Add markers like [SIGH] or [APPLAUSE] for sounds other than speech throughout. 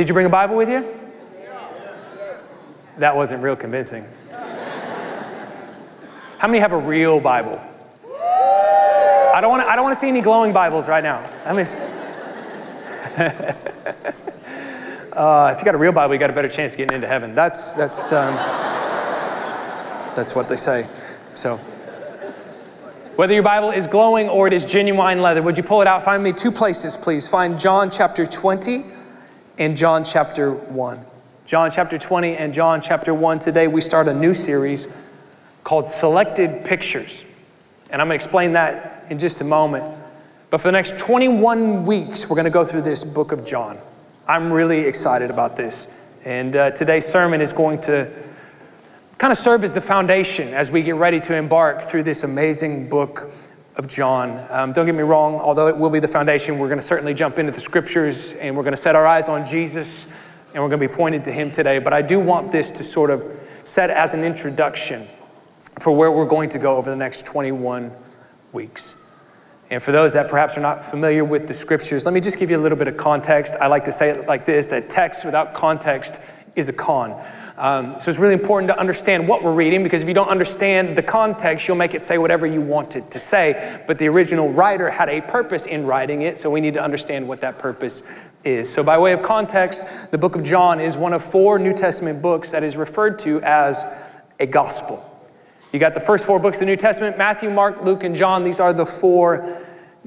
Did you bring a Bible with you? That wasn't real convincing. How many have a real Bible? I don't want to, I don't want to see any glowing Bibles right now. I mean, [LAUGHS] uh, if you got a real Bible, you got a better chance of getting into heaven. That's, that's, um, that's what they say. So, whether your Bible is glowing or it is genuine leather, would you pull it out? Find me two places, please. Find John chapter 20 and John chapter 1. John chapter 20 and John chapter 1. Today we start a new series called Selected Pictures. And I'm going to explain that in just a moment. But for the next 21 weeks, we're going to go through this book of John. I'm really excited about this. And uh, today's sermon is going to kind of serve as the foundation as we get ready to embark through this amazing book of John. Um, don't get me wrong, although it will be the foundation, we're going to certainly jump into the scriptures and we're going to set our eyes on Jesus and we're going to be pointed to him today. But I do want this to sort of set as an introduction for where we're going to go over the next 21 weeks. And for those that perhaps are not familiar with the scriptures, let me just give you a little bit of context. I like to say it like this that text without context is a con. Um, so it's really important to understand what we're reading because if you don't understand the context, you'll make it say whatever you want it to say. But the original writer had a purpose in writing it, so we need to understand what that purpose is. So, by way of context, the book of John is one of four New Testament books that is referred to as a gospel. You got the first four books of the New Testament Matthew, Mark, Luke, and John. These are the four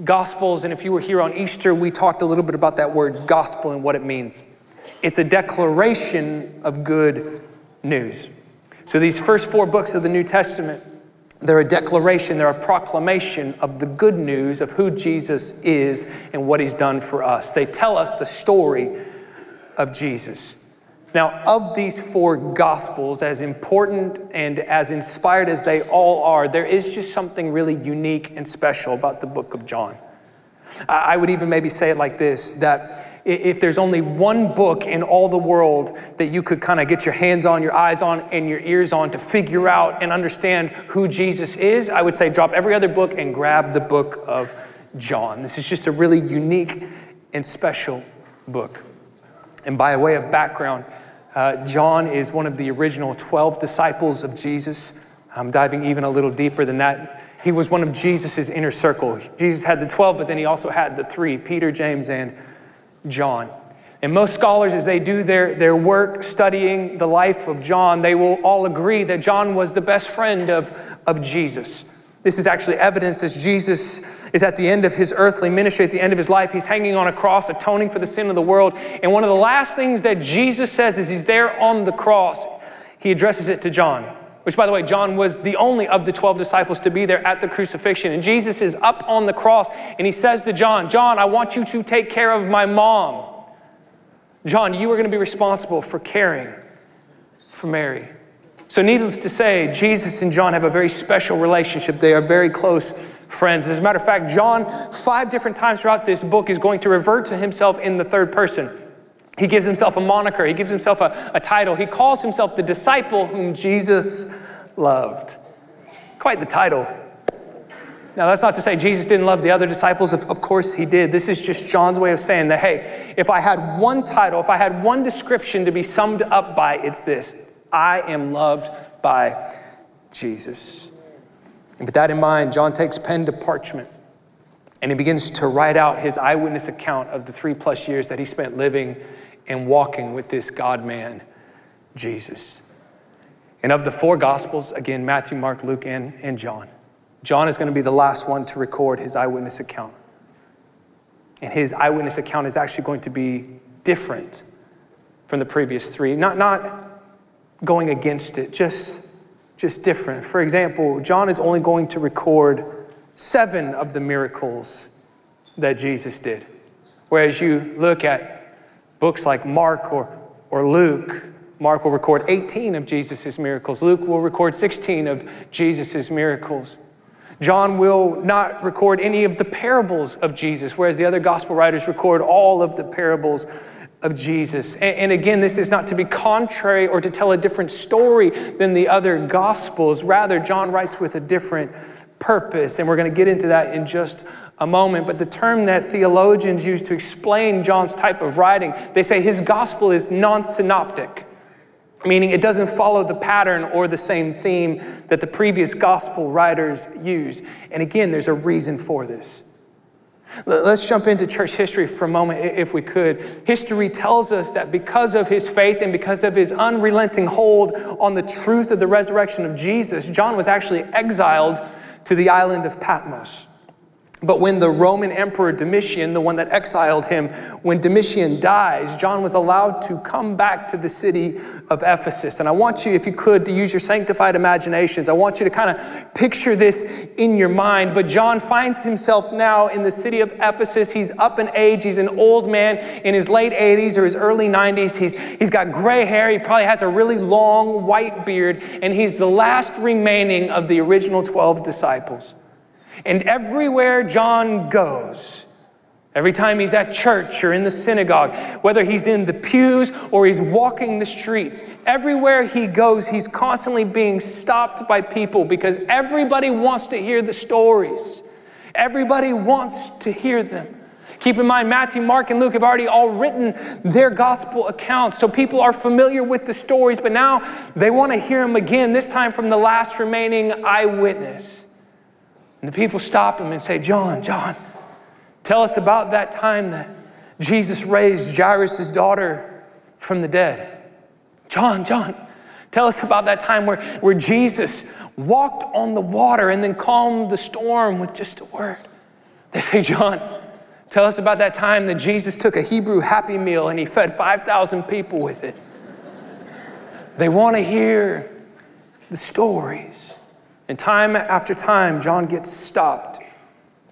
gospels. And if you were here on Easter, we talked a little bit about that word gospel and what it means. It's a declaration of good news. So these first four books of the New Testament, they're a declaration, they're a proclamation of the good news of who Jesus is and what he's done for us. They tell us the story of Jesus. Now, of these four gospels, as important and as inspired as they all are, there is just something really unique and special about the book of John. I would even maybe say it like this that if there's only one book in all the world that you could kind of get your hands on, your eyes on, and your ears on to figure out and understand who Jesus is, I would say drop every other book and grab the book of John. This is just a really unique and special book. And by way of background, uh, John is one of the original 12 disciples of Jesus. I'm diving even a little deeper than that. He was one of Jesus' inner circle. Jesus had the 12, but then he also had the three Peter, James, and John. And most scholars, as they do their, their work studying the life of John, they will all agree that John was the best friend of, of Jesus. This is actually evidence that Jesus is at the end of his earthly ministry, at the end of his life. He's hanging on a cross, atoning for the sin of the world. And one of the last things that Jesus says is he's there on the cross, he addresses it to John, which, by the way, John was the only of the 12 disciples to be there at the crucifixion. And Jesus is up on the cross and he says to John, John, I want you to take care of my mom. John, you are going to be responsible for caring for Mary. So, needless to say, Jesus and John have a very special relationship. They are very close friends. As a matter of fact, John, five different times throughout this book, is going to revert to himself in the third person. He gives himself a moniker, he gives himself a, a title. He calls himself the disciple whom Jesus loved. Quite the title. Now, that's not to say Jesus didn't love the other disciples. Of, of, course, he did. This is just John's way of saying that, hey, if I had one title, if I had one description to be summed up by, it's this I am loved by Jesus. And with that in mind, John takes pen to parchment and he begins to write out his eyewitness account of the three plus years that he spent living and walking with this God man, Jesus. And of the four Gospels, again, Matthew, Mark, Luke, and, and John, John is going to be the last one to record his eyewitness account. And his eyewitness account is actually going to be different from the previous three. Not, not going against it, just, just different. For example, John is only going to record seven of the miracles that Jesus did. Whereas you look at books like Mark or, or Luke, Mark will record 18 of Jesus' miracles. Luke will record 16 of Jesus' miracles. John will not record any of the parables of Jesus, whereas the other gospel writers record all of the parables of Jesus. And, and, again, this is not to be contrary or to tell a different story than the other gospels. Rather, John writes with a different purpose. And we're going to get into that in just a moment. But the term that theologians use to explain John's type of writing, they say his gospel is non synoptic, meaning it doesn't follow the pattern or the same theme that the previous gospel writers use. And again, there's a reason for this. Let's jump into church history for a moment, if we could. History tells us that because of his faith and because of his unrelenting hold on the truth of the resurrection of Jesus, John was actually exiled to the island of Patmos. But when the Roman Emperor Domitian, the one that exiled him, when Domitian dies, John was allowed to come back to the city of Ephesus. And I want you, if you could, to use your sanctified imaginations. I want you to kind of picture this in your mind. But John finds himself now in the city of Ephesus. He's up in age, he's an old man in his late 80s or his early 90s. He's, he's got gray hair, he probably has a really long white beard, and he's the last remaining of the original 12 disciples. And everywhere John goes, every time he's at church or in the synagogue, whether he's in the pews or he's walking the streets, everywhere he goes, he's constantly being stopped by people because everybody wants to hear the stories. Everybody wants to hear them. Keep in mind, Matthew, Mark, and Luke have already all written their gospel accounts. So people are familiar with the stories, but now they want to hear them again, this time from the last remaining eyewitness. And the people stop him and say, John, John, tell us about that time that Jesus raised Jairus' daughter from the dead. John, John, tell us about that time where, where Jesus walked on the water and then calmed the storm with just a word. They say, John, tell us about that time that Jesus took a Hebrew happy meal and he fed 5,000 people with it. They want to hear the stories. And time after time, John gets stopped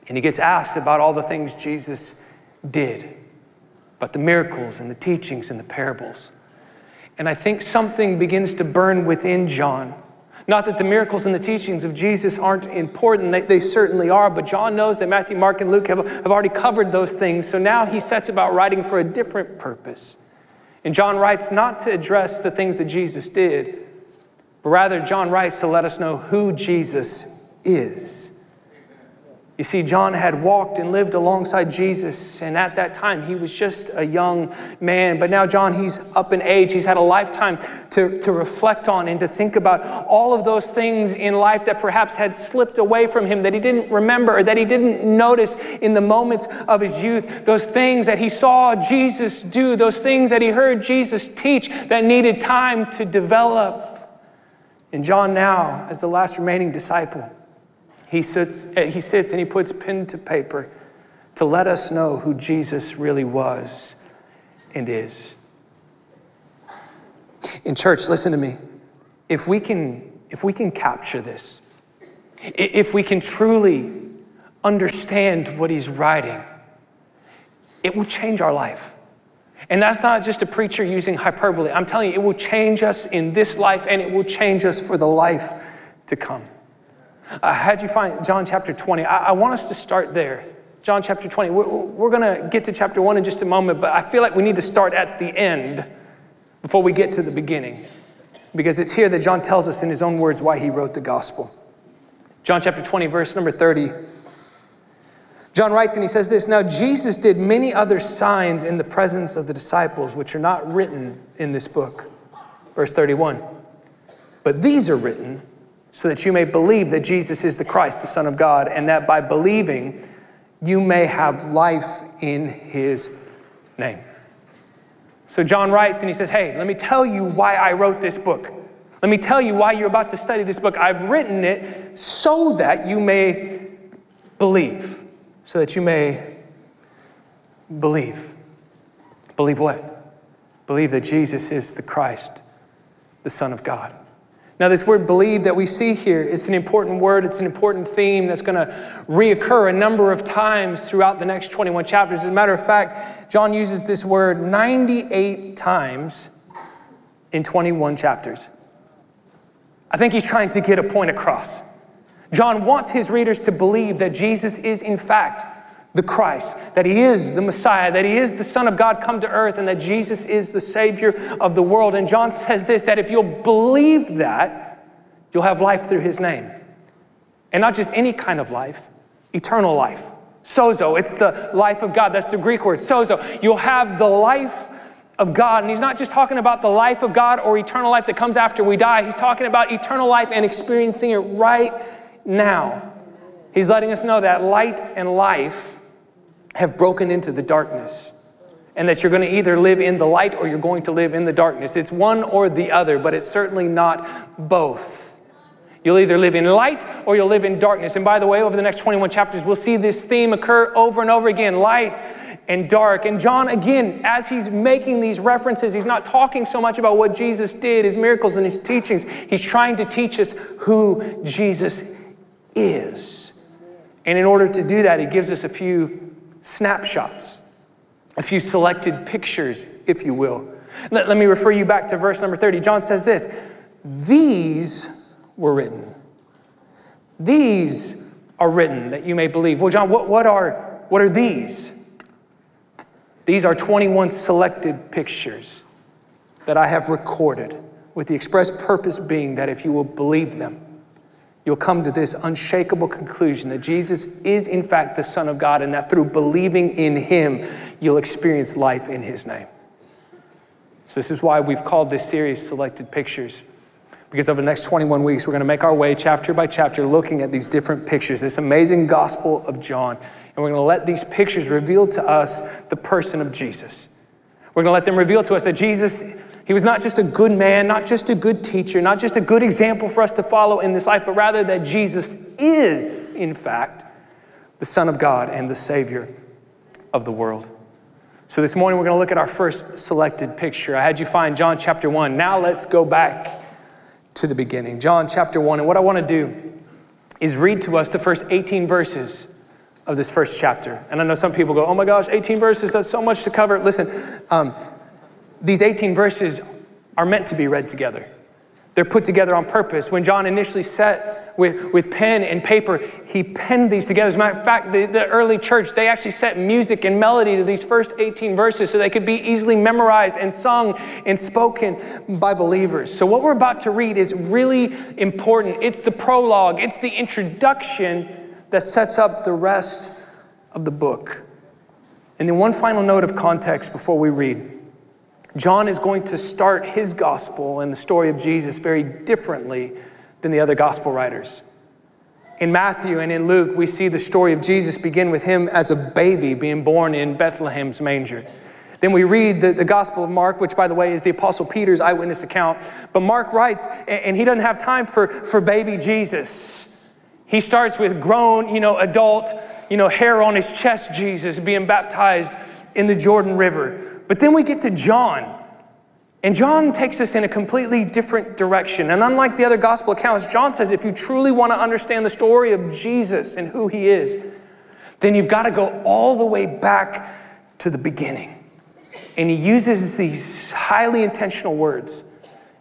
and he gets asked about all the things Jesus did, about the miracles and the teachings and the parables. And I think something begins to burn within John. Not that the miracles and the teachings of Jesus aren't important, they, they certainly are, but John knows that Matthew, Mark, and Luke have, have already covered those things. So now he sets about writing for a different purpose. And John writes not to address the things that Jesus did, but rather, John writes to let us know who Jesus is. You see, John had walked and lived alongside Jesus, and at that time he was just a young man. But now, John, he's up in age. He's had a lifetime to, to reflect on and to think about all of those things in life that perhaps had slipped away from him, that he didn't remember, or that he didn't notice in the moments of his youth. Those things that he saw Jesus do, those things that he heard Jesus teach that needed time to develop. And John, now, as the last remaining disciple, he sits, eh, he sits and he puts pen to paper to let us know who Jesus really was and is. In church, listen to me. If we can, if we can capture this, if we can truly understand what he's writing, it will change our life. And that's not just a preacher using hyperbole. I'm telling you, it will change us in this life and it will change us for the life to come. Uh, how'd you find John chapter 20? I, I, want us to start there. John chapter 20. We're, we're going to get to chapter 1 in just a moment, but I feel like we need to start at the end before we get to the beginning. Because it's here that John tells us in his own words why he wrote the gospel. John chapter 20, verse number 30. John writes and he says this Now Jesus did many other signs in the presence of the disciples, which are not written in this book. Verse 31. But these are written so that you may believe that Jesus is the Christ, the Son of God, and that by believing you may have life in his name. So John writes and he says, Hey, let me tell you why I wrote this book. Let me tell you why you're about to study this book. I've written it so that you may believe so that you may believe. Believe what? Believe that Jesus is the Christ, the Son of God. Now, this word believe that we see here is an important word. It's an important theme that's going to reoccur a number of times throughout the next 21 chapters. As a matter of fact, John uses this word 98 times in 21 chapters. I think he's trying to get a point across. John wants his readers to believe that Jesus is, in fact, the Christ, that he is the Messiah, that he is the Son of God come to earth, and that Jesus is the Savior of the world. And John says this that if you'll believe that, you'll have life through his name. And not just any kind of life, eternal life. Sozo, it's the life of God. That's the Greek word, sozo. You'll have the life of God. And he's not just talking about the life of God or eternal life that comes after we die. He's talking about eternal life and experiencing it right now. He's letting us know that light and life have broken into the darkness. And that you're going to either live in the light or you're going to live in the darkness. It's one or the other, but it's certainly not both. You'll either live in light or you'll live in darkness. And by the way, over the next 21 chapters, we'll see this theme occur over and over again light and dark. And John, again, as he's making these references, he's not talking so much about what Jesus did, his miracles, and his teachings. He's trying to teach us who Jesus is. And in order to do that, he gives us a few snapshots, a few selected pictures, if you will. Let, let me refer you back to verse number 30. John says this These were written. These are written that you may believe. Well, John, what, what, are, what are these? These are 21 selected pictures that I have recorded with the express purpose being that if you will believe them, you'll come to this unshakable conclusion that Jesus is, in fact, the Son of God, and that through believing in Him, you'll experience life in His name. So, this is why we've called this series Selected Pictures because over the next 21 weeks, we're going to make our way chapter by chapter looking at these different pictures, this amazing gospel of John. And we're going to let these pictures reveal to us the person of Jesus. We're going to let them reveal to us that Jesus, he was not just a good man, not just a good teacher, not just a good example for us to follow in this life, but rather that Jesus is, in fact, the Son of God and the Savior of the world. So this morning, we're going to look at our first selected picture. I had you find John chapter 1. Now let's go back to the beginning. John chapter 1. And what I want to do is read to us the first 18 verses of this first chapter. And I know some people go, oh my gosh, 18 verses, that's so much to cover. Listen, um, these 18 verses are meant to be read together. They're put together on purpose. When John initially set with, with pen and paper, he penned these together. As a matter of fact, the, the early church, they actually set music and melody to these first 18 verses so they could be easily memorized and sung and spoken by believers. So, what we're about to read is really important. It's the prologue, it's the introduction that sets up the rest of the book. And then, one final note of context before we read. John is going to start his gospel and the story of Jesus very differently than the other gospel writers. In Matthew and in Luke, we see the story of Jesus begin with him as a baby being born in Bethlehem's manger. Then we read the, the Gospel of Mark, which, by the way, is the Apostle Peter's eyewitness account. But Mark writes, and, he doesn't have time for, for baby Jesus. He starts with grown, you know, adult, you know, hair on his chest Jesus being baptized in the Jordan River. But then we get to John. And John takes us in a completely different direction. And unlike the other gospel accounts, John says if you truly want to understand the story of Jesus and who he is, then you've got to go all the way back to the beginning. And he uses these highly intentional words.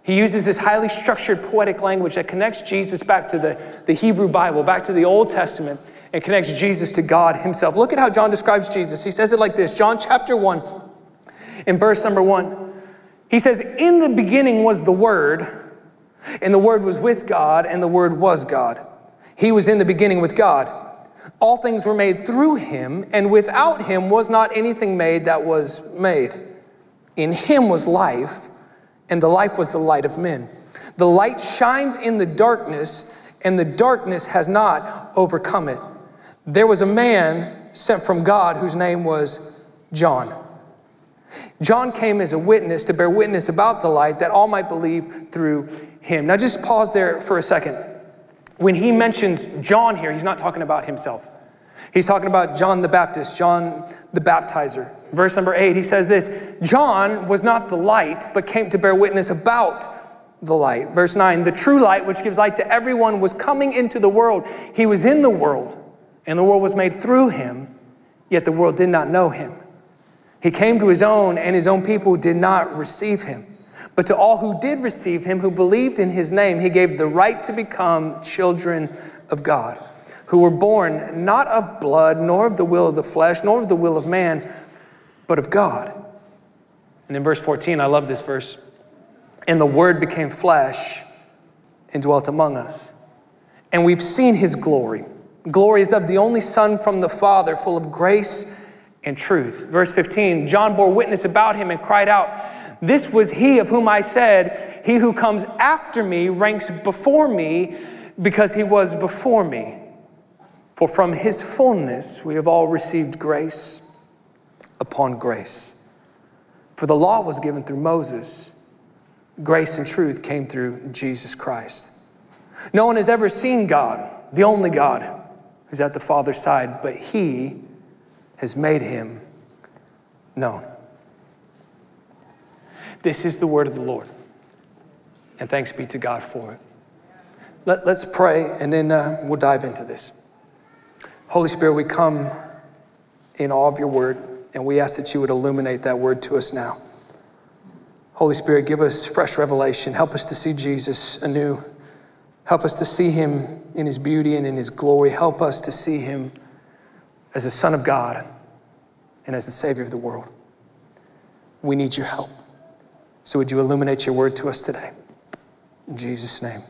He uses this highly structured poetic language that connects Jesus back to the, the Hebrew Bible, back to the Old Testament, and connects Jesus to God himself. Look at how John describes Jesus. He says it like this John chapter 1, in verse number one. He says, In the beginning was the Word, and the Word was with God, and the Word was God. He was in the beginning with God. All things were made through him, and without him was not anything made that was made. In him was life, and the life was the light of men. The light shines in the darkness, and the darkness has not overcome it. There was a man sent from God whose name was John. John came as a witness to bear witness about the light that all might believe through him. Now, just pause there for a second. When he mentions John here, he's not talking about himself. He's talking about John the Baptist, John the baptizer. Verse number eight, he says this John was not the light, but came to bear witness about the light. Verse nine, the true light, which gives light to everyone, was coming into the world. He was in the world, and the world was made through him, yet the world did not know him. He came to his own, and his own people did not receive him. But to all who did receive him, who believed in his name, he gave the right to become children of God, who were born not of blood, nor of the will of the flesh, nor of the will of man, but of God. And in verse 14, I love this verse. And the word became flesh and dwelt among us. and we've seen his glory. Glory is of the only Son from the Father, full of grace and truth. Verse 15 John bore witness about him and cried out, This was he of whom I said, He who comes after me ranks before me because he was before me. For from his fullness we have all received grace upon grace. For the law was given through Moses, grace and truth came through Jesus Christ. No one has ever seen God, the only God who's at the Father's side, but he has made him known. This is the word of the Lord. And thanks be to God for it. Let, us pray and then uh, we'll dive into this. Holy Spirit, we come in awe of your word and we ask that you would illuminate that word to us now. Holy Spirit, give us fresh revelation. Help us to see Jesus anew. Help us to see him in his beauty and in his glory. Help us to see him as the Son of God and as the Savior of the world. We need your help. So, would you illuminate your word to us today? In Jesus' name,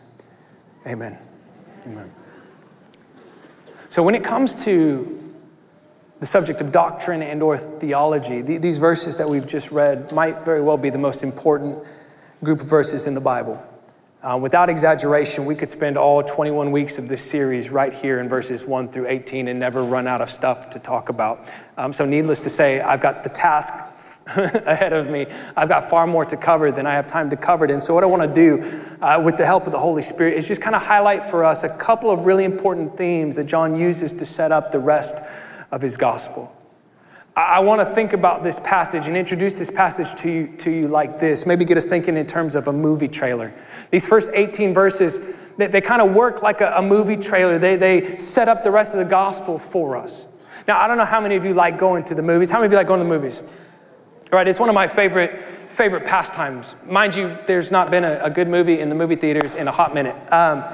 amen. Amen. So, when it comes to the subject of doctrine and or theology, these verses that we've just read might very well be the most important group of verses in the Bible. Uh, without exaggeration, we could spend all 21 weeks of this series right here in verses 1 through 18 and never run out of stuff to talk about. Um, so, needless to say, I've got the task [LAUGHS] ahead of me. I've got far more to cover than I have time to cover it. And so, what I want to do uh, with the help of the Holy Spirit is just kind of highlight for us a couple of really important themes that John uses to set up the rest of his gospel. I want to think about this passage and introduce this passage to you, to you like this. Maybe get us thinking in terms of a movie trailer. These first 18 verses, they, they kind of work like a, a movie trailer. They, they set up the rest of the gospel for us. Now, I don't know how many of you like going to the movies. How many of you like going to the movies? All right, it's one of my favorite, favorite pastimes. Mind you, there's not been a, a good movie in the movie theaters in a hot minute. Um,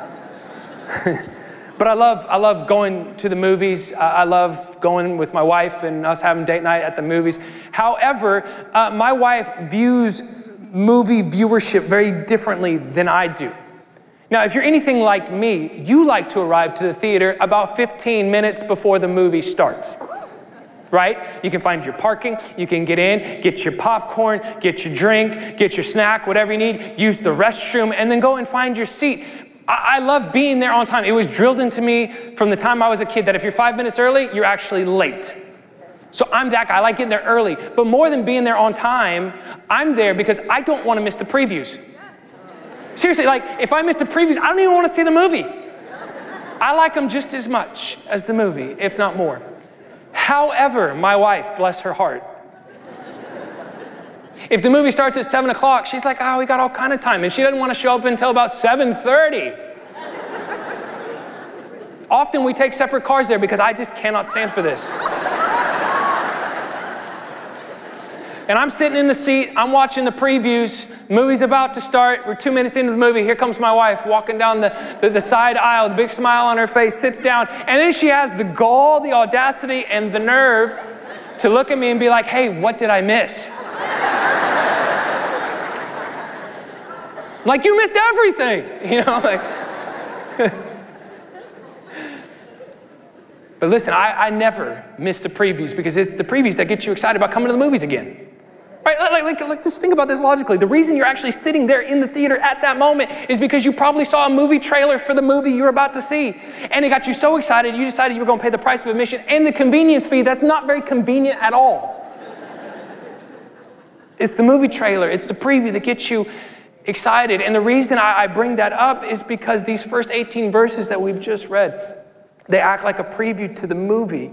[LAUGHS] but I love, I love going to the movies. I love going with my wife and us having date night at the movies. However, uh, my wife views movie viewership very differently than I do. Now, if you're anything like me, you like to arrive to the theater about 15 minutes before the movie starts. Right? You can find your parking, you can get in, get your popcorn, get your drink, get your snack, whatever you need, use the restroom, and then go and find your seat. I, I love being there on time. It was drilled into me from the time I was a kid that if you're five minutes early, you're actually late. So I'm that guy. I like getting there early. But more than being there on time, I'm there because I don't want to miss the previews. Seriously, like if I miss the previews, I don't even want to see the movie. I like them just as much as the movie, if not more. However, my wife, bless her heart, if the movie starts at 7 o'clock, she's like, oh, we got all kind of time. And she doesn't want to show up until about 7.30. Often we take separate cars there because I just cannot stand for this. And I'm sitting in the seat, I'm watching the previews. Movie's about to start. We're two minutes into the movie. Here comes my wife walking down the, the, the side aisle, the big smile on her face, sits down, and then she has the gall, the audacity, and the nerve to look at me and be like, hey, what did I miss? Like, you missed everything, [LAUGHS] you know, like. But listen, I, I, never miss the previews because it's the previews that get you excited about coming to the movies again. Right? Like, like, like, just think about this logically. The reason you're actually sitting there in the theater at that moment is because you probably saw a movie trailer for the movie you're about to see. And it got you so excited, you decided you were going to pay the price of admission and the convenience fee. That's not very convenient at all. it's the movie trailer, it's the preview that gets you excited. And the reason I, bring that up is because these first 18 verses that we've just read, they act like a preview to the movie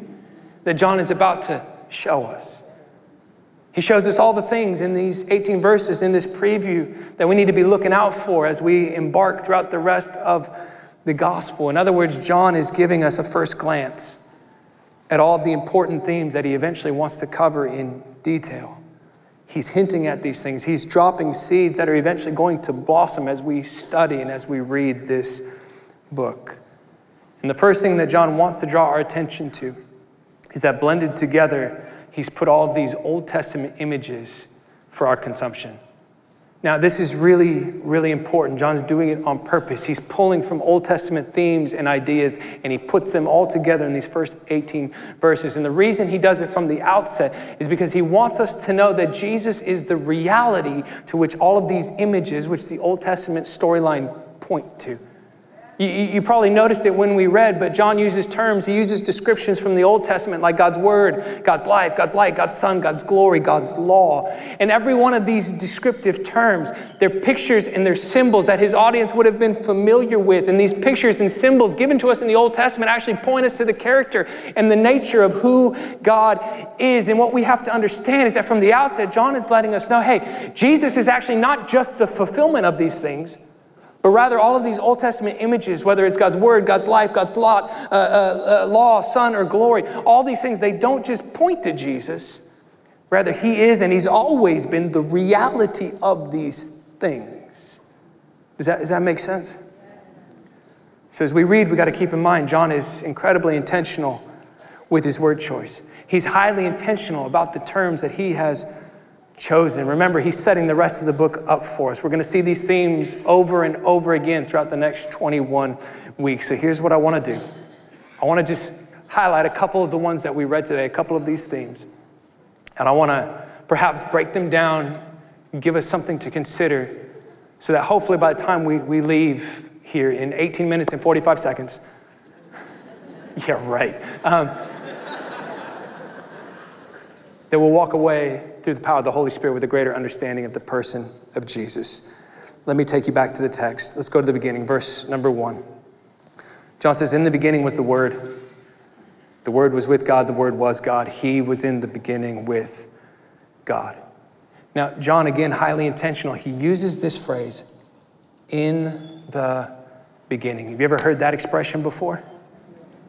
that John is about to show us. He shows us all the things in these 18 verses in this preview that we need to be looking out for as we embark throughout the rest of the gospel. In other words, John is giving us a first glance at all the important themes that he eventually wants to cover in detail. He's hinting at these things. He's dropping seeds that are eventually going to blossom as we study and as we read this book. And the first thing that John wants to draw our attention to is that blended together he's put all of these Old Testament images for our consumption. Now, this is really, really important. John's doing it on purpose. He's pulling from Old Testament themes and ideas, and he puts them all together in these first 18 verses. And the reason he does it from the outset is because he wants us to know that Jesus is the reality to which all of these images, which the Old Testament storyline point to. You, you, probably noticed it when we read, but John uses terms, he uses descriptions from the Old Testament like God's Word, God's life, God's light, God's Son, God's glory, God's law. And every one of these descriptive terms, they're pictures and they're symbols that his audience would have been familiar with. And these pictures and symbols given to us in the Old Testament actually point us to the character and the nature of who God is. And what we have to understand is that from the outset, John is letting us know hey, Jesus is actually not just the fulfillment of these things. But rather, all of these Old Testament images, whether it's God's word, God's life, God's law, uh, uh, uh, law, son, or glory, all these things, they don't just point to Jesus. Rather, He is and He's always been the reality of these things. Does that, does that make sense? So, as we read, we got to keep in mind John is incredibly intentional with his word choice. He's highly intentional about the terms that he has chosen. Remember, he's setting the rest of the book up for us. We're going to see these themes over and over again throughout the next 21 weeks. So here's what I want to do I want to just highlight a couple of the ones that we read today, a couple of these themes. And I want to perhaps break them down, give us something to consider, so that hopefully by the time we, we leave here in 18 minutes and 45 seconds, [LAUGHS] yeah, right, um, that we'll walk away through the power of the Holy Spirit with a greater understanding of the person of Jesus. Let me take you back to the text. Let's go to the beginning, verse number one. John says, In the beginning was the Word. The Word was with God, the Word was God. He was in the beginning with God. Now, John, again, highly intentional, he uses this phrase, in the beginning. Have you ever heard that expression before?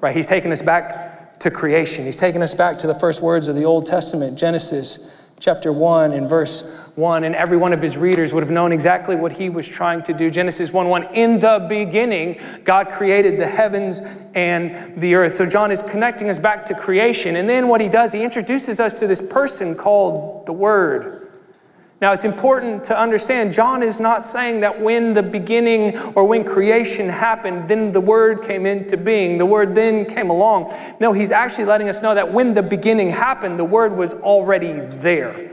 Right, he's taking us back to creation. He's taking us back to the first words of the Old Testament, Genesis chapter 1 and verse 1 and every one of his readers would have known exactly what he was trying to do. Genesis 1 1 in the beginning god created the heavens and the earth. So john is connecting us back to creation and then what he does he introduces us to this person called the word now, it's important to understand John is not saying that when the beginning or when creation happened, then the Word came into being. The Word then came along. No, he's actually letting us know that when the beginning happened, the Word was already there.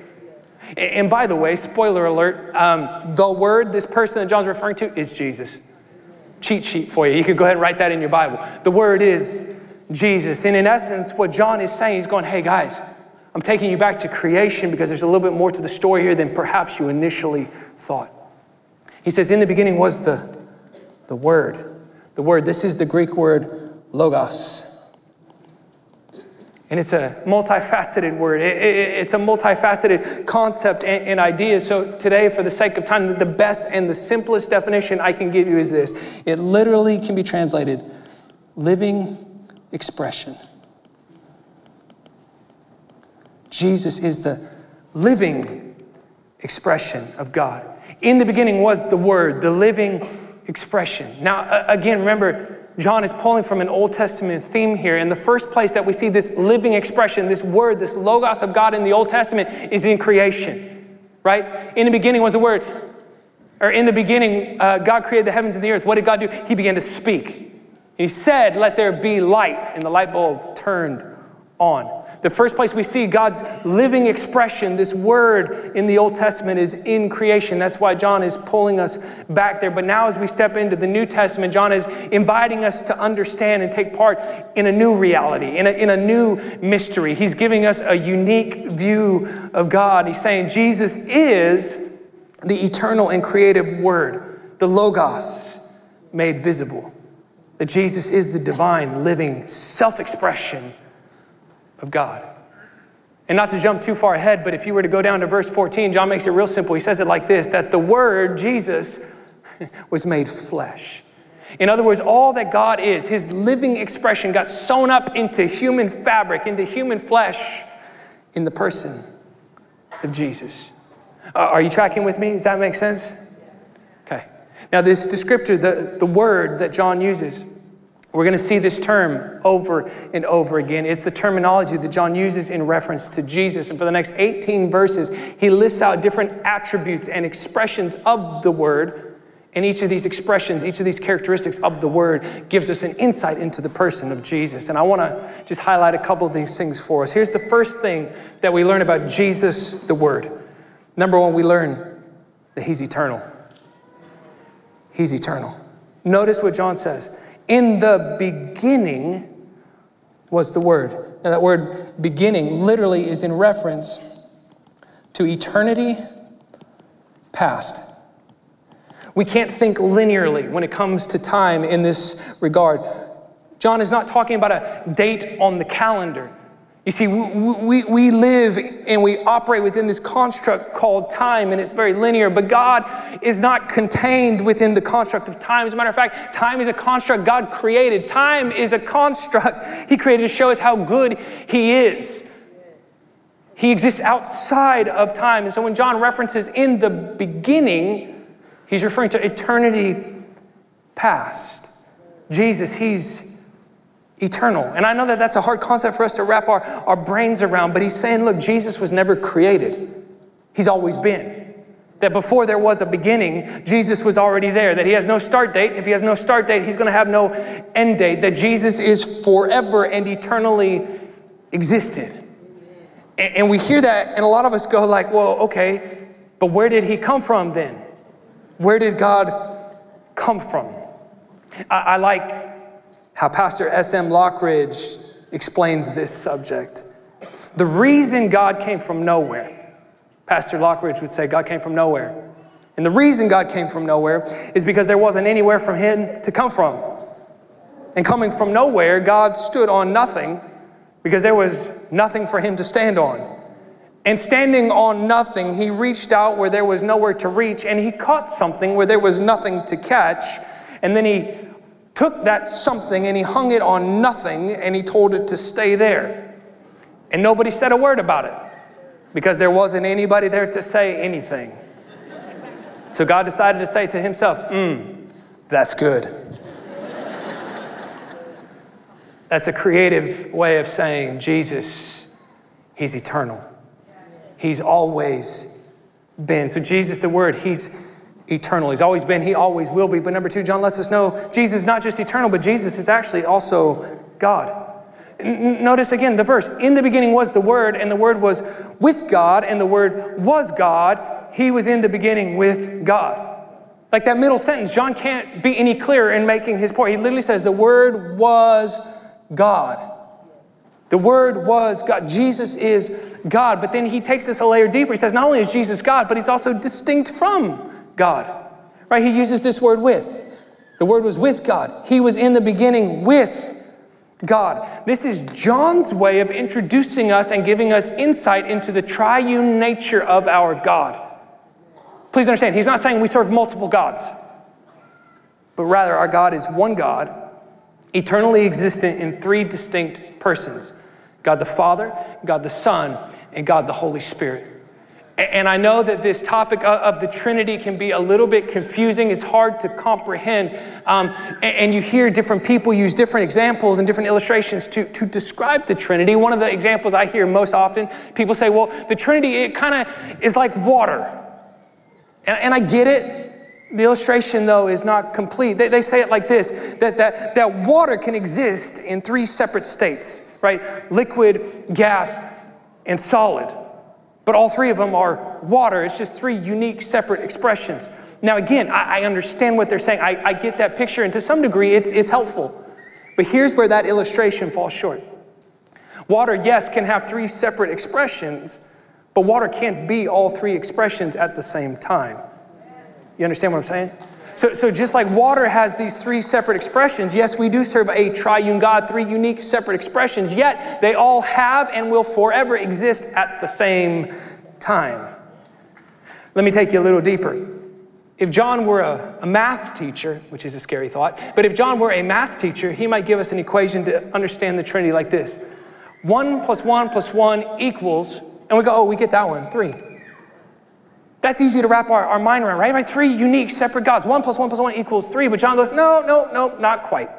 And by the way, spoiler alert, um, the Word, this person that John's referring to, is Jesus. Cheat sheet for you. You could go ahead and write that in your Bible. The Word is Jesus. And in essence, what John is saying, he's going, hey guys, I'm taking you back to creation because there's a little bit more to the story here than perhaps you initially thought. He says, In the beginning was the, the Word. The Word, this is the Greek word logos. And it's a multifaceted word. It, it, it's a multifaceted concept and, and idea. So, today, for the sake of time, the best and the simplest definition I can give you is this it literally can be translated living expression. Jesus is the living expression of God. In the beginning was the Word, the living expression. Now, again, remember, John is pulling from an Old Testament theme here. And the first place that we see this living expression, this word, this logos of God in the Old Testament is in creation, right? In the beginning was the Word. Or in the beginning, uh, God created the heavens and the earth. What did God do? He began to speak. He said, Let there be light. And the light bulb turned on. The first place we see God's living expression, this word in the Old Testament, is in creation. That's why John is pulling us back there. But now, as we step into the New Testament, John is inviting us to understand and take part in a new reality, in a, in a new mystery. He's giving us a unique view of God. He's saying Jesus is the eternal and creative Word, the Logos made visible. That Jesus is the divine, living self expression of God. And not to jump too far ahead, but if you were to go down to verse 14, John makes it real simple. He says it like this that the Word, Jesus, [LAUGHS] was made flesh. In other words, all that God is, his living expression, got sewn up into human fabric, into human flesh in the person of Jesus. Uh, are you tracking with me? Does that make sense? Okay. Now, this descriptor, the, the word that John uses, We're going to see this term over and over again. It's the terminology that John uses in reference to Jesus. And for the next 18 verses, he lists out different attributes and expressions of the Word. And each of these expressions, each of these characteristics of the Word gives us an insight into the person of Jesus. And I want to just highlight a couple of these things for us. Here's the first thing that we learn about Jesus, the Word. Number one, we learn that He's eternal. He's eternal. Notice what John says. In the beginning was the Word. Now, that word beginning literally is in reference to eternity past. We can't think linearly when it comes to time in this regard. John is not talking about a date on the calendar. You see, we, we, we live and we operate within this construct called time, and it's very linear, but God is not contained within the construct of time. As a matter of fact, time is a construct God created. Time is a construct He created to show us how good He is. He exists outside of time. And so when John references in the beginning, he's referring to eternity past. Jesus, He's eternal. And I know that that's a hard concept for us to wrap our, our brains around, but he's saying, look, Jesus was never created, he's always been. That before there was a beginning, Jesus was already there. That he has no start date. If he has no start date, he's going to have no end date. That Jesus is forever and eternally existed. And, we hear that, and a lot of us go like, well, okay, but where did he come from then? Where did God come from? I, I like how Pastor S.M. Lockridge explains this subject. The reason God came from nowhere, Pastor Lockridge would say, God came from nowhere. And the reason God came from nowhere is because there wasn't anywhere from Him to come from. And coming from nowhere, God stood on nothing because there was nothing for Him to stand on. And standing on nothing, He reached out where there was nowhere to reach, and He caught something where there was nothing to catch. And then He took that something and he hung it on nothing and he told it to stay there. And nobody said a word about it because there wasn't anybody there to say anything. So God decided to say to himself, Mmm, that's good. That's a creative way of saying Jesus, He's eternal. He's always been. So, Jesus, the Word, He's eternal. He's always been, he always will be. But number two, John lets us know Jesus is not just eternal, but Jesus is actually also God. Notice again the verse In the beginning was the Word, and the Word was with God, and the Word was God. He was in the beginning with God. Like that middle sentence, John can't be any clearer in making his point. He literally says, The Word was God. The Word was God. Jesus is God. But then he takes this a layer deeper. He says, Not only is Jesus God, but he's also distinct from God. Right? He uses this word with. The word was with God. He was in the beginning with God. This is John's way of introducing us and giving us insight into the triune nature of our God. Please understand, he's not saying we serve multiple gods, but rather our God is one God, eternally existent in three distinct persons God the Father, God the Son, and God the Holy Spirit. And I know that this topic of the Trinity can be a little bit confusing. It's hard to comprehend. Um, and you hear different people use different examples and different illustrations to, to describe the Trinity. One of the examples I hear most often, people say, well, the Trinity, it kind of is like water. And, and I get it. The illustration, though, is not complete. They, they say it like this that, that, that water can exist in three separate states, right? Liquid, gas, and solid. But all three of them are water. It's just three unique, separate expressions. Now, again, I, I understand what they're saying. I, I get that picture, and to some degree, it's, it's helpful. But here's where that illustration falls short. Water, yes, can have three separate expressions, but water can't be all three expressions at the same time. You understand what I'm saying? So, so just like water has these three separate expressions, yes, we do serve a triune God, three unique separate expressions, yet they all have and will forever exist at the same time. Let me take you a little deeper. If John were a, a, math teacher, which is a scary thought, but if John were a math teacher, he might give us an equation to understand the Trinity like this 1 plus 1 plus 1 equals, and we go, oh, we get that one, 3. That's easy to wrap our, our mind around, right? Right? Three unique, separate gods. One plus one plus one equals three. But John goes, no, no, no, not quite.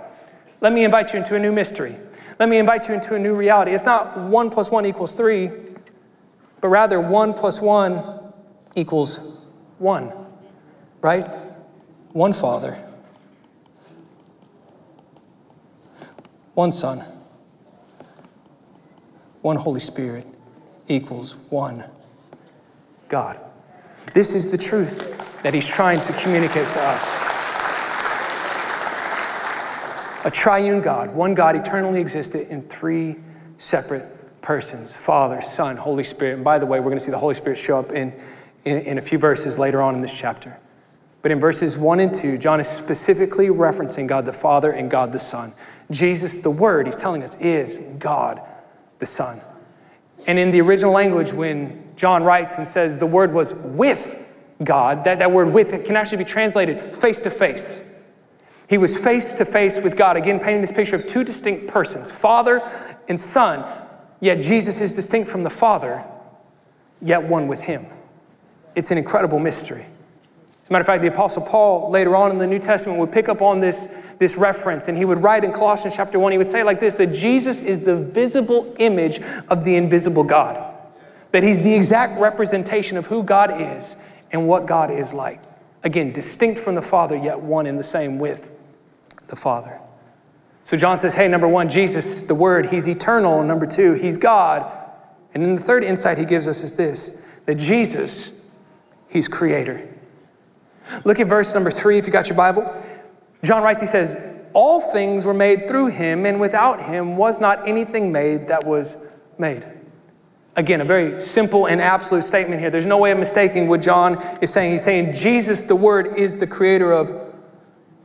Let me invite you into a new mystery. Let me invite you into a new reality. It's not one plus one equals three, but rather one plus one equals one, right? One Father, one Son, one Holy Spirit equals one God. This is the truth that He's trying to communicate to us. A triune God, one God eternally existed in three separate persons Father, Son, Holy Spirit. And by the way, we're going to see the Holy Spirit show up in, in, in a few verses later on in this chapter. But in verses 1 and 2, John is specifically referencing God the Father and God the Son. Jesus, the Word, he's telling us, is God the Son. And in the original language, when John writes and says the Word was with God, that, that word with can actually be translated face to face. He was face to face with God, again, painting this picture of two distinct persons, Father and Son, yet Jesus is distinct from the Father, yet one with Him. It's an incredible mystery. Matter of fact, the Apostle Paul later on in the New Testament would pick up on this, this reference and he would write in Colossians chapter 1, he would say like this that Jesus is the visible image of the invisible God, that he's the exact representation of who God is and what God is like. Again, distinct from the Father, yet one in the same with the Father. So John says, hey, number one, Jesus, the Word, He's eternal. Number two, He's God. And then the third insight He gives us is this that Jesus, He's Creator. Look at verse number three if you got your Bible. John writes, He says, All things were made through Him, and without Him was not anything made that was made. Again, a very simple and absolute statement here. There's no way of mistaking what John is saying. He's saying Jesus, the Word, is the creator of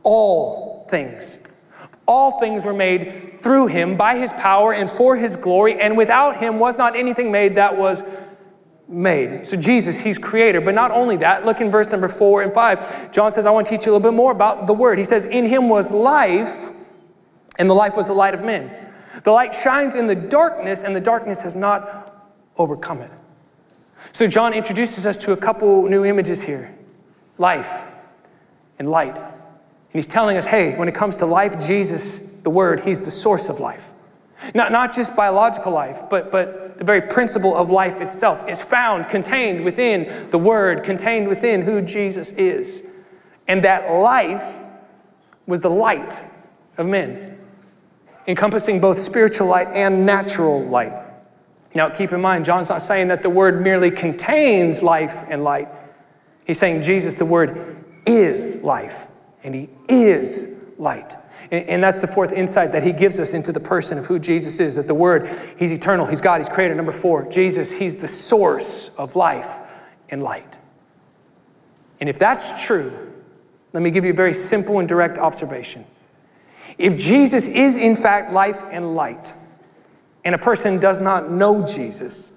all things. All things were made through him by his power and for his glory, and without him was not anything made that was made. So, Jesus, he's creator. But not only that, look in verse number four and five. John says, I want to teach you a little bit more about the word. He says, In him was life, and the life was the light of men. The light shines in the darkness, and the darkness has not overcome it. So, John introduces us to a couple new images here life and light. And he's telling us, hey, when it comes to life, Jesus, the Word, He's the source of life. Not, not just biological life, but, but the very principle of life itself is found, contained within the Word, contained within who Jesus is. And that life was the light of men, encompassing both spiritual light and natural light. Now, keep in mind, John's not saying that the Word merely contains life and light. He's saying Jesus, the Word, is life and He is light. And that's the fourth insight that he gives us into the person of who Jesus is that the Word, He's eternal, He's God, He's creator. Number four, Jesus, He's the source of life and light. And if that's true, let me give you a very simple and direct observation. If Jesus is in fact life and light, and a person does not know Jesus,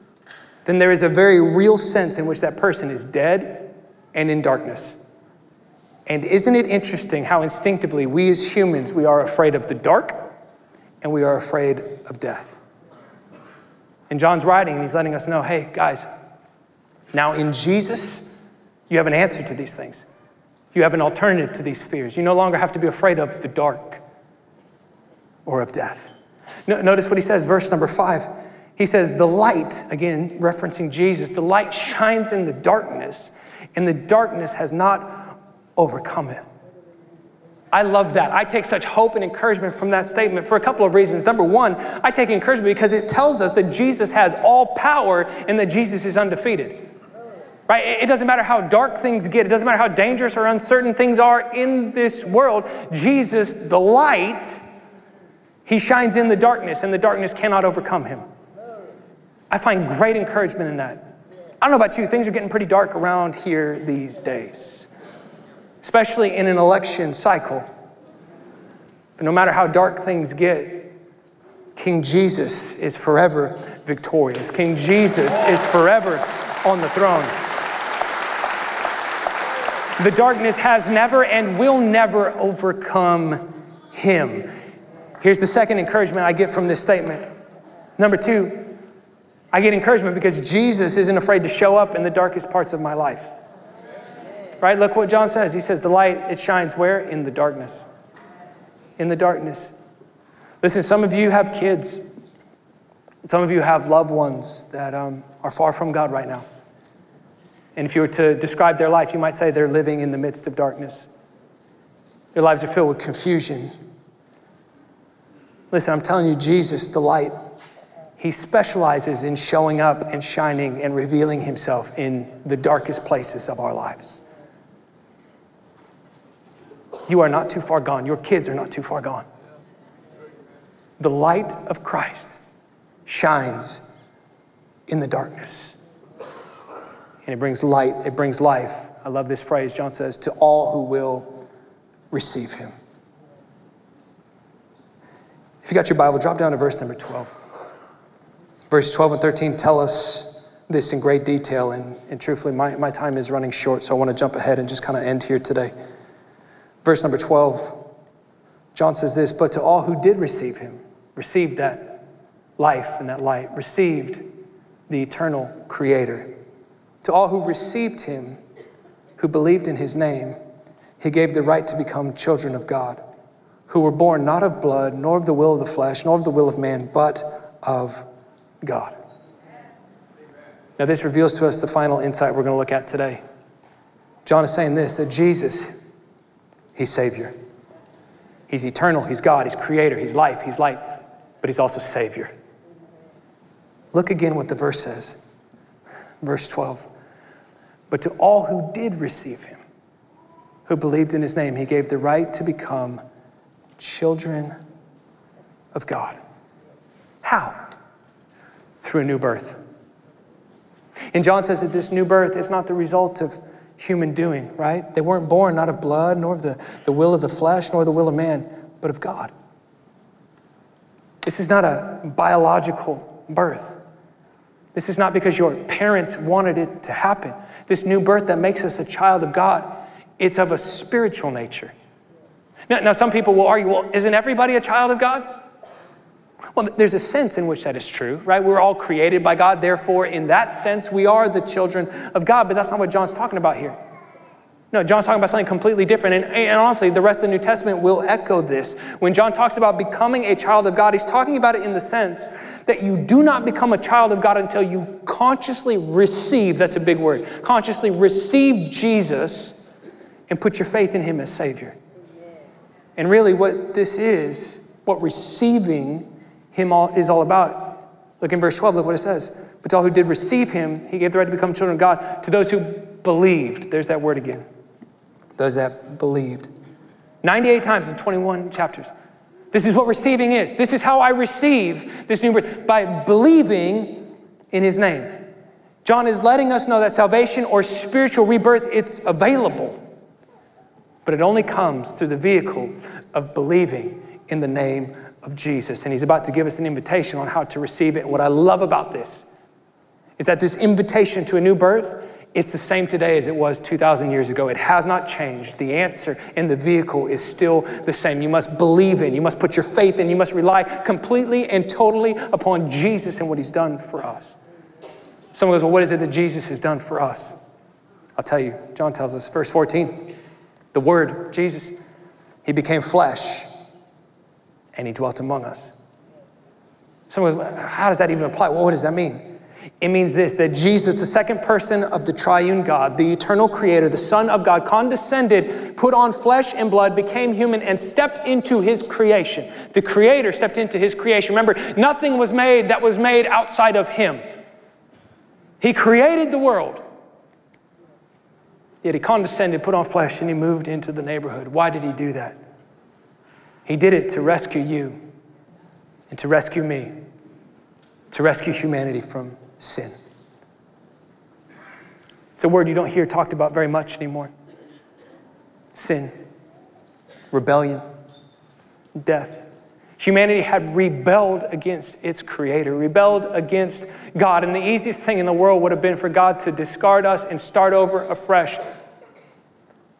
then there is a very real sense in which that person is dead and in darkness. And isn't it interesting how instinctively we as humans, we are afraid of the dark and we are afraid of death? And John's writing and he's letting us know hey, guys, now in Jesus, you have an answer to these things. You have an alternative to these fears. You no longer have to be afraid of the dark or of death. No, notice what he says, verse number five. He says, The light, again, referencing Jesus, the light shines in the darkness, and the darkness has not overcome it. I love that. I take such hope and encouragement from that statement for a couple of reasons. Number one, I take encouragement because it tells us that Jesus has all power and that Jesus is undefeated. Right? It doesn't matter how dark things get, it doesn't matter how dangerous or uncertain things are in this world. Jesus, the light, he shines in the darkness and the darkness cannot overcome him. I find great encouragement in that. I don't know about you, things are getting pretty dark around here these days especially in an election cycle. But no matter how dark things get, King Jesus is forever victorious. King Jesus is forever on the throne. The darkness has never and will never overcome him. Here's the second encouragement I get from this statement. Number two, I get encouragement because Jesus isn't afraid to show up in the darkest parts of my life. Right? Look what John says. He says, The light, it shines where? In the darkness. In the darkness. Listen, some of you have kids. Some of you have loved ones that um, are far from God right now. And if you were to describe their life, you might say they're living in the midst of darkness. Their lives are filled with confusion. Listen, I'm telling you, Jesus, the light, he specializes in showing up and shining and revealing himself in the darkest places of our lives. You are not too far gone. Your kids are not too far gone. The light of Christ shines in the darkness. And it brings light, it brings life. I love this phrase. John says, to all who will receive him. If you got your Bible, drop down to verse number 12. Verse 12 and 13 tell us this in great detail, and, and truthfully, my, my time is running short, so I want to jump ahead and just kind of end here today. Verse number 12, John says this, but to all who did receive him, received that life and that light, received the eternal creator. To all who received him, who believed in his name, he gave the right to become children of God, who were born not of blood, nor of the will of the flesh, nor of the will of man, but of God. Now, this reveals to us the final insight we're going to look at today. John is saying this that Jesus, he's Savior. He's eternal, He's God, He's Creator, He's life, He's light, but He's also Savior. Look again what the verse says. Verse 12. But to all who did receive Him, who believed in his name, he gave the right to become children of God. How? Through a new birth. And John says that this new birth is not the result of human doing, right? They weren't born not of blood, nor of the, the will of the flesh, nor the will of man, but of God. This is not a biological birth. This is not because your parents wanted it to happen. This new birth that makes us a child of God it's of a spiritual nature. Now, now, some people will argue, well, isn't everybody a child of God? Well, there's a sense in which that is true, right? We're all created by God, therefore, in that sense, we are the children of God, but that's not what John's talking about here. No, John's talking about something completely different. And, and, honestly, the rest of the New Testament will echo this. When John talks about becoming a child of God, he's talking about it in the sense that you do not become a child of God until you consciously receive, that's a big word, consciously receive Jesus and put your faith in Him as Savior. And really, what this is, what receiving Him all, is all about. Look in verse 12, look what it says. But to all who did receive Him, He gave the right to become children of God. To those who believed, there's that word again. Those that believed. 98 times in 21 chapters. This is what receiving is. This is how I receive this new birth by believing in His name. John is letting us know that salvation or spiritual rebirth, it's available. But it only comes through the vehicle of believing in the name of Jesus. And he's about to give us an invitation on how to receive it. What I love about this is that this invitation to a new birth it's the same today as it was 2,000 years ago. It has not changed. The answer in the vehicle is still the same. You must believe in, you must put your faith in, you must rely completely and totally upon Jesus and what he's done for us. Someone goes, Well, what is it that Jesus has done for us? I'll tell you. John tells us, verse 14. The Word, Jesus, He became flesh and He dwelt among us. Someone goes, How does that even apply? Well, what does that mean? It means this that Jesus, the second person of the triune God, the eternal creator, the Son of God, condescended, put on flesh and blood, became human, and stepped into his creation. The creator stepped into his creation. Remember, nothing was made that was made outside of him. He created the world. Yet he condescended, put on flesh, and he moved into the neighborhood. Why did he do that? He did it to rescue you and to rescue me, to rescue humanity from sin. It's a word you don't hear talked about very much anymore. Sin, rebellion, death. Humanity had rebelled against its creator, rebelled against God. And the easiest thing in the world would have been for God to discard us and start over afresh.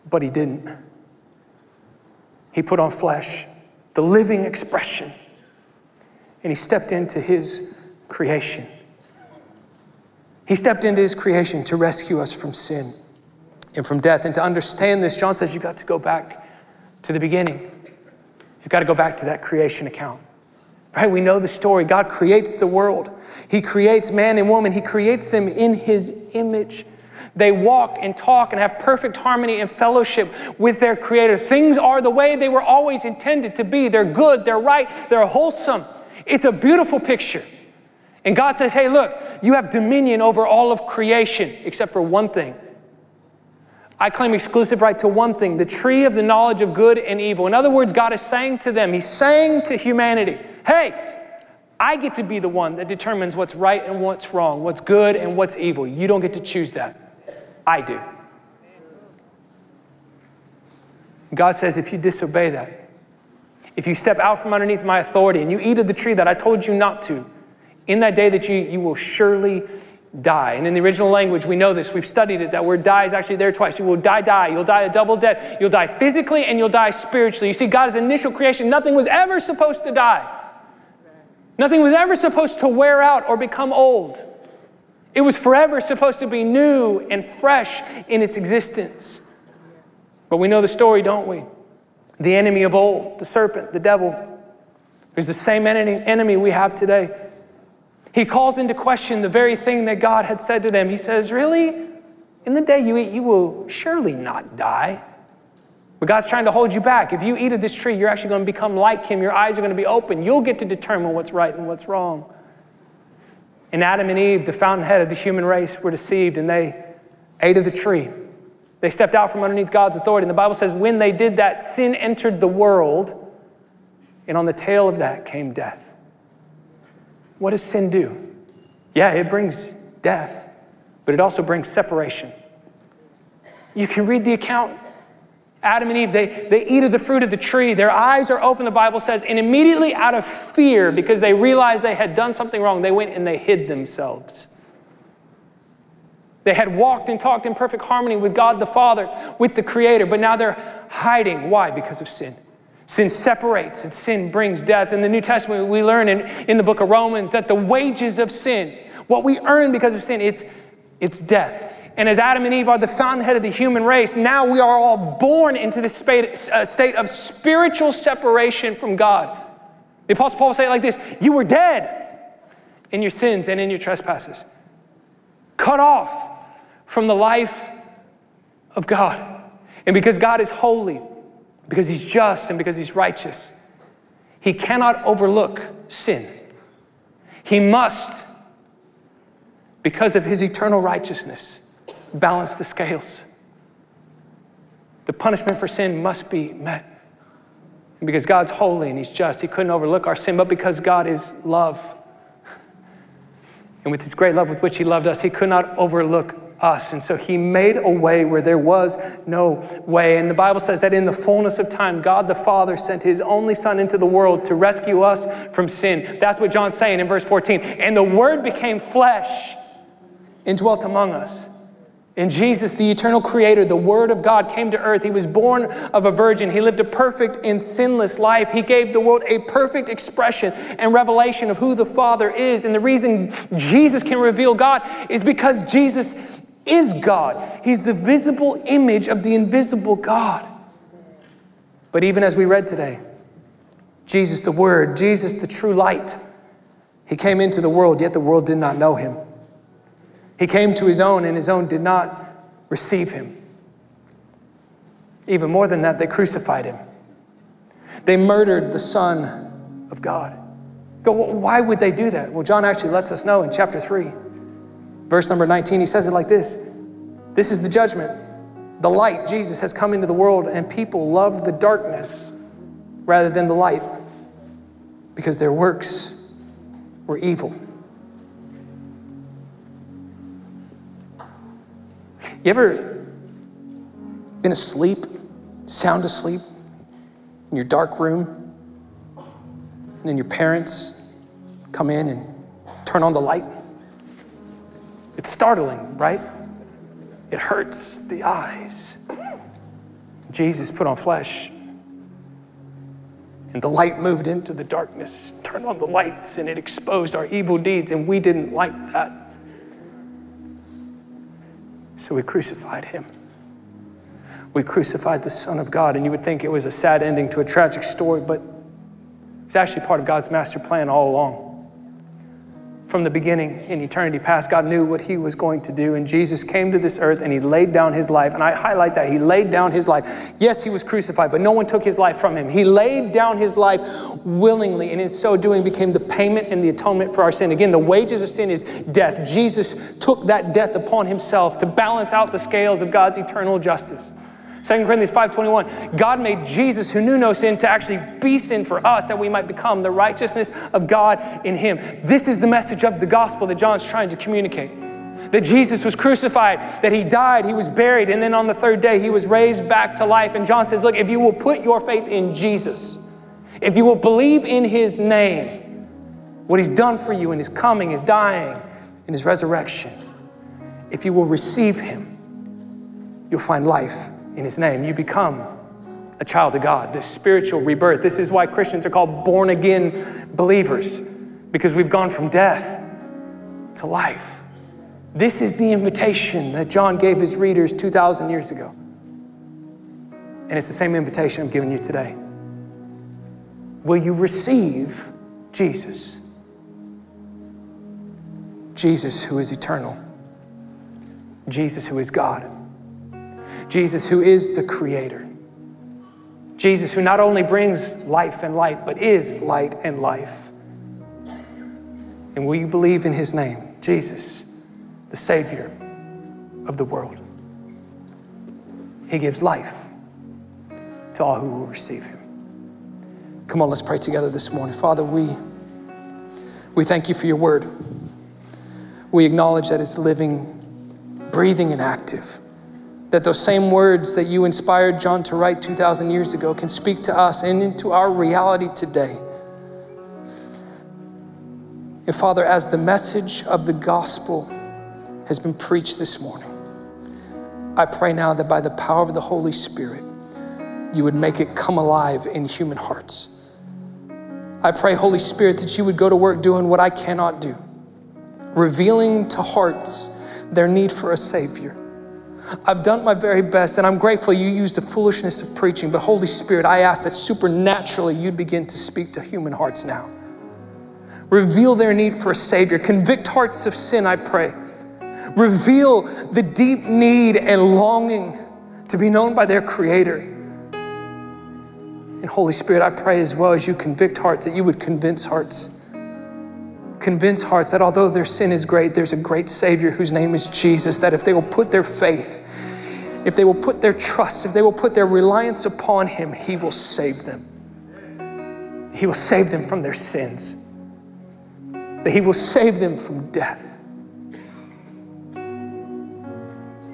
But He didn't. He put on flesh, the living expression, and He stepped into His creation. He stepped into His creation to rescue us from sin and from death. And to understand this, John says you've got to go back to the beginning. You've got to go back to that creation account. Right? We know the story. God creates the world. He creates man and woman. He creates them in his image. They walk and talk and have perfect harmony and fellowship with their creator. Things are the way they were always intended to be. They're good, they're right, they're wholesome. It's a beautiful picture. And God says, "Hey, look, you have dominion over all of creation except for one thing. I claim exclusive right to one thing the tree of the knowledge of good and evil. In other words, God is saying to them, He's saying to humanity, hey, I get to be the one that determines what's right and what's wrong, what's good and what's evil. You don't get to choose that. I do. God says, if you disobey that, if you step out from underneath my authority and you eat of the tree that I told you not to, in that day that you, you will surely die. And in the original language, we know this. We've studied it. That word die is actually there twice. You will die, die. You'll die a double death. You'll die physically and you'll die spiritually. You see, God's initial creation, nothing was ever supposed to die. Nothing was ever supposed to wear out or become old. It was forever supposed to be new and fresh in its existence. But we know the story, don't we? The enemy of old, the serpent, the devil, is the same enemy we have today. He calls into question the very thing that God had said to them. He says, Really? In the day you eat, you will surely not die. But God's trying to hold you back. If you eat of this tree, you're actually going to become like Him. Your eyes are going to be open. You'll get to determine what's right and what's wrong. And Adam and Eve, the fountainhead of the human race, were deceived and they ate of the tree. They stepped out from underneath God's authority. And the Bible says, when they did that, sin entered the world, and on the tail of that came death. What does sin do? Yeah, it brings death, but it also brings separation. You can read the account. Adam and Eve, they, they eat of the fruit of the tree. Their eyes are open, the Bible says, and immediately out of fear, because they realized they had done something wrong, they went and they hid themselves. They had walked and talked in perfect harmony with God the Father, with the Creator, but now they're hiding. Why? Because of sin. Sin separates and sin brings death. In the New Testament, we learn in, in the book of Romans that the wages of sin, what we earn because of sin, it's, it's death. And as Adam and Eve are the fountainhead of the human race, now we are all born into this state, uh, of spiritual separation from God. The Apostle Paul will say it like this You were dead in your sins and in your trespasses, cut off from the life of God. And because God is holy, because he's just and because he's righteous. He cannot overlook sin. He must, because of his eternal righteousness, balance the scales. The punishment for sin must be met. And because God's holy and he's just, he couldn't overlook our sin, but because God is love. And with his great love with which he loved us, he could not overlook us. And so he made a way where there was no way. And the Bible says that in the fullness of time, God the Father sent his only Son into the world to rescue us from sin. That's what John's saying in verse 14. And the Word became flesh and dwelt among us. In Jesus, the eternal creator, the Word of God came to earth. He was born of a virgin. He lived a perfect and sinless life. He gave the world a perfect expression and revelation of who the Father is. And the reason Jesus can reveal God is because Jesus is God. He's the visible image of the invisible God. But even as we read today, Jesus the Word, Jesus the true light, He came into the world, yet the world did not know Him. He came to His own, and His own did not receive Him. Even more than that, they crucified Him. They murdered the Son of God. Go, why would they do that? Well, John actually lets us know in chapter 3. Verse number 19, he says it like this This is the judgment. The light, Jesus, has come into the world, and people loved the darkness rather than the light because their works were evil. You ever been asleep, sound asleep, in your dark room, and then your parents come in and turn on the light? It's startling, right? It hurts the eyes. Jesus put on flesh, and the light moved into the darkness, turned on the lights, and it exposed our evil deeds, and we didn't like that. So we crucified him. We crucified the Son of God, and you would think it was a sad ending to a tragic story, but It's actually part of God's master plan all along. From the beginning, in eternity past, God knew what He was going to do, and Jesus came to this earth and He laid down His life. And I highlight that He laid down His life. Yes, He was crucified, but no one took His life from Him. He laid down His life willingly, and in so doing, became the payment and the atonement for our sin. Again, the wages of sin is death. Jesus took that death upon Himself to balance out the scales of God's eternal justice. 2 Corinthians 5:21, God made Jesus, who knew no sin, to actually be sin for us, that we might become the righteousness of God in him. This is the message of the gospel that John's trying to communicate. That Jesus was crucified, that he died, he was buried, and then on the third day he was raised back to life. And John says, Look, if you will put your faith in Jesus, if you will believe in his name, what he's done for you in his coming, his dying, in his resurrection, if you will receive him, you'll find life in his name. You become a child of God, this spiritual rebirth. This is why Christians are called born again believers, because we've gone from death to life. This is the invitation that John gave his readers 2,000 years ago. And it's the same invitation I'm giving you today. Will you receive Jesus? Jesus, who is eternal, Jesus, who is God. Jesus, who is the creator. Jesus, who not only brings life and light, but is light and life. And will you believe in his name, Jesus, the Savior of the world? He gives life to all who will receive him. Come on, let's pray together this morning. Father, we, we thank you for your word. We acknowledge that it's living, breathing, and active that those same words that you inspired John to write 2,000 years ago can speak to us and into our reality today. And Father, as the message of the gospel has been preached this morning, I pray now that by the power of the Holy Spirit, you would make it come alive in human hearts. I pray, Holy Spirit, that you would go to work doing what I cannot do, revealing to hearts their need for a Savior I've done my very best, and I'm grateful you used the foolishness of preaching. But Holy Spirit, I ask that supernaturally you'd begin to speak to human hearts now. Reveal their need for a Savior. Convict hearts of sin, I pray. Reveal the deep need and longing to be known by their Creator. And Holy Spirit, I pray as well as you convict hearts that you would convince hearts convince hearts that although their sin is great, there's a great Savior whose name is Jesus, that if they will put their faith, if they will put their trust, if they will put their reliance upon Him, He will save them. He will save them from their sins, that He will save them from death.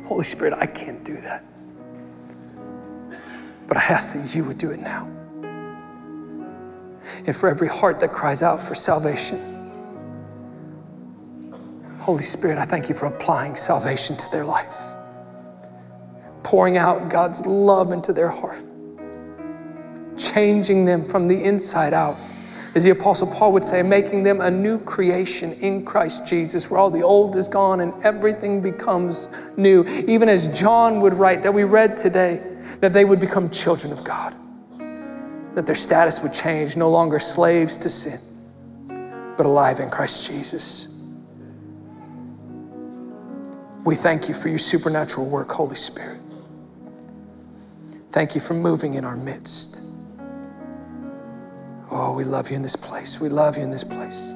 Holy Spirit, I can't do that. But I ask that you would do it now. And for every heart that cries out for salvation, Holy Spirit, I thank you for applying salvation to their life, pouring out God's love into their heart, changing them from the inside out. As the Apostle Paul would say, making them a new creation in Christ Jesus, where all the old is gone and everything becomes new. Even as John would write, that we read today, that they would become children of God, that their status would change, no longer slaves to sin, but alive in Christ Jesus. We thank you for your supernatural work, Holy Spirit. Thank you for moving in our midst. Oh, we love you in this place. We love you in this place.